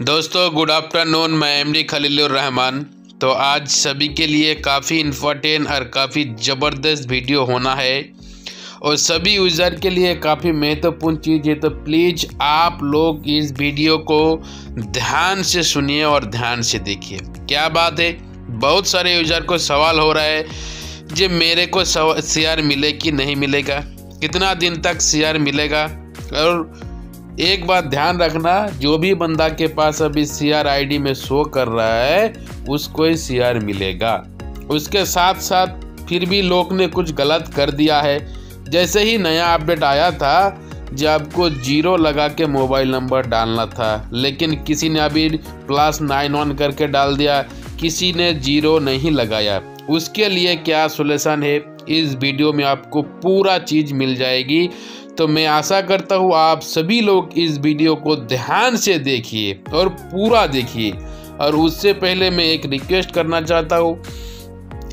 दोस्तों good afternoon मैं M D Khalilur Rahman तो आज सभी के लिए काफ़ी इन्फॉर्टेंट और काफ़ी ज़बरदस्त वीडियो होना है। और सभी यूज़र के लिए काफ़ी महत्वपूर्ण चीज़ है तो प्लीज़ आप लोग इस वीडियो को ध्यान से सुनिए और ध्यान से देखिए। क्या बात है? बहुत सारे यूज़र को सवाल हो रहा है जी मेरे को शेयर मिले कि नहीं मिलेगा? कितना दिन तक शेयर मिलेगा? और एक बात ध्यान रखना, जो भी बंदा के पास अभी सी आर आई डी में शो कर रहा है, उसको ही सी आर मिलेगा। उसके साथ साथ फिर भी लोग ने कुछ गलत कर दिया है। जैसे ही नया अपडेट आया था, जब आपको ज़ीरो लगा के मोबाइल नंबर डालना था, लेकिन किसी ने अभी प्लस नाइन वन करके डाल दिया, किसी ने ज़ीरो नहीं लगाया। उसके लिए क्या सोल्यूशन है? इस वीडियो में आपको पूरा चीज़ मिल जाएगी। तो मैं आशा करता हूँ आप सभी लोग इस वीडियो को ध्यान से देखिए और पूरा देखिए। और उससे पहले मैं एक रिक्वेस्ट करना चाहता हूँ।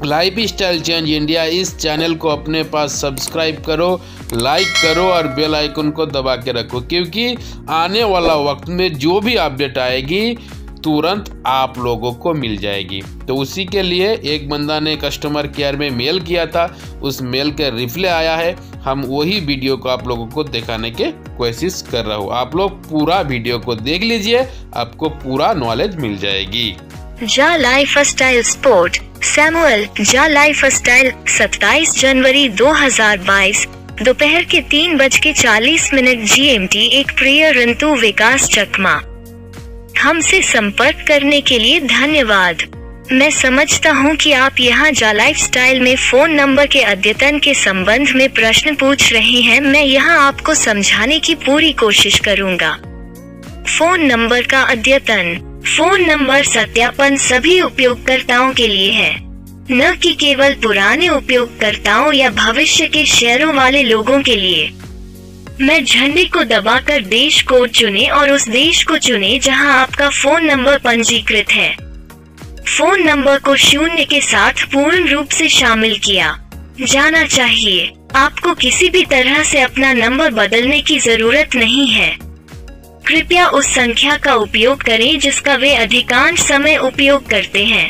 लाइफ स्टाइल चेंज इंडिया इस चैनल को अपने पास सब्सक्राइब करो लाइक करो और बेल आइकन को दबा के रखो, क्योंकि आने वाला वक्त में जो भी अपडेट आएगी तुरंत आप लोगों को मिल जाएगी। तो उसी के लिए एक बंदा ने कस्टमर केयर में मेल किया था। उस मेल का रिप्ले आया है। हम वही वीडियो को आप लोगों को दिखाने के कोशिश कर रहा हूँ। आप लोग पूरा वीडियो को देख लीजिए। आपको पूरा नॉलेज मिल जाएगी। जा लाइफ स्टाइल स्पोर्ट सैमुअल जा लाइफ स्टाइल 27 जनवरी 2022 दोपहर के तीन बज के चालीस मिनट जीएमटी एक प्रिय रंतु विकास चकमा। हमसे संपर्क करने के लिए धन्यवाद। मैं समझता हूँ कि आप यहाँ जा लाइफ स्टाइल में फ़ोन नंबर के अद्यतन के संबंध में प्रश्न पूछ रहे हैं। मैं यहाँ आपको समझाने की पूरी कोशिश करूँगा। फ़ोन नंबर का अद्यतन। फ़ोन नंबर सत्यापन सभी उपयोगकर्ताओं के लिए है। न कि केवल पुराने उपयोगकर्ताओं या भविष्य के शेयरों वाले लोगों के लिए। मैं झंडे को दबाकर देश कोड चुने और उस देश को चुने जहाँ आपका फ़ोन नंबर पंजीकृत है। फ़ोन नंबर को शून्य के साथ पूर्ण रूप से शामिल किया। जाना चाहिए, आपको किसी भी तरह से अपना नंबर बदलने की ज़रूरत नहीं है। कृपया उस संख्या का उपयोग करें जिसका वे अधिकांश समय उपयोग करते हैं।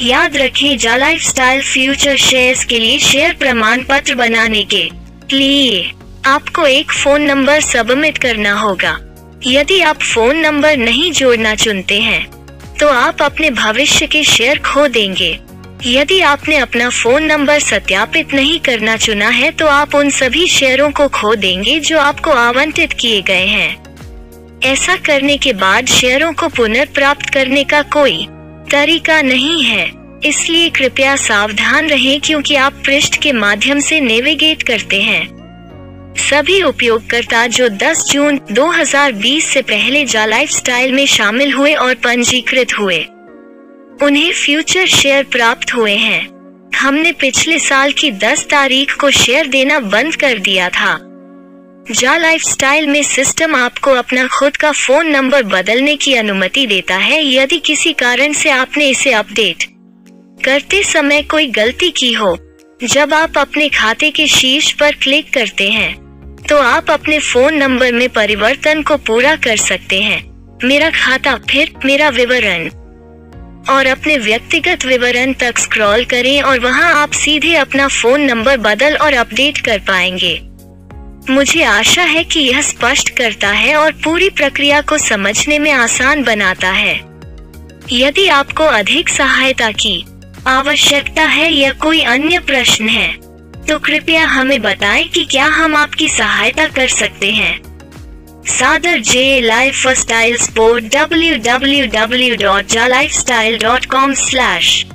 याद रखें जा लाइफ स्टाइल फ्यूचर शेयर के लिए शेयर प्रमाण पत्र बनाने के लिए। आपको एक फ़ोन नंबर सबमिट करना होगा। यदि आप फ़ोन नंबर नहीं जोड़ना चुनते हैं तो आप अपने भविष्य के शेयर खो देंगे। यदि आपने अपना फ़ोन नंबर सत्यापित नहीं करना चुना है तो आप उन सभी शेयरों को खो देंगे जो आपको आवंटित किए गए हैं। ऐसा करने के बाद शेयरों को पुनर्प्राप्त करने का कोई तरीका नहीं है। इसलिए कृपया सावधान रहें क्योंकि आप पृष्ठ के माध्यम से नेविगेट करते हैं। सभी उपयोगकर्ता जो 10 जून 2020 से पहले जा लाइफ में शामिल हुए और पंजीकृत हुए, उन्हें फ्यूचर शेयर प्राप्त हुए हैं। हमने पिछले साल की 10 तारीख को शेयर देना बंद कर दिया था। जा लाइफ में सिस्टम आपको अपना खुद का फ़ोन नंबर बदलने की अनुमति देता है, यदि किसी कारण से आपने इसे अपडेट करते समय कोई गलती की हो। जब आप अपने खाते के शीर्ष पर क्लिक करते हैं तो आप अपने फ़ोन नंबर में परिवर्तन को पूरा कर सकते हैं। मेरा खाता फिर मेरा विवरण और अपने व्यक्तिगत विवरण तक स्क्रॉल करें और वहाँ आप सीधे अपना फ़ोन नंबर बदल और अपडेट कर पाएँगे। मुझे आशा है कि यह स्पष्ट करता है और पूरी प्रक्रिया को समझने में आसान बनाता है। यदि आपको अधिक सहायता की आवश्यकता है या कोई अन्य प्रश्न है तो कृपया हमें बताएँ कि क्या हम आपकी सहायता कर सकते हैं। सादर J life style sport W W W dot जा life style dot com slash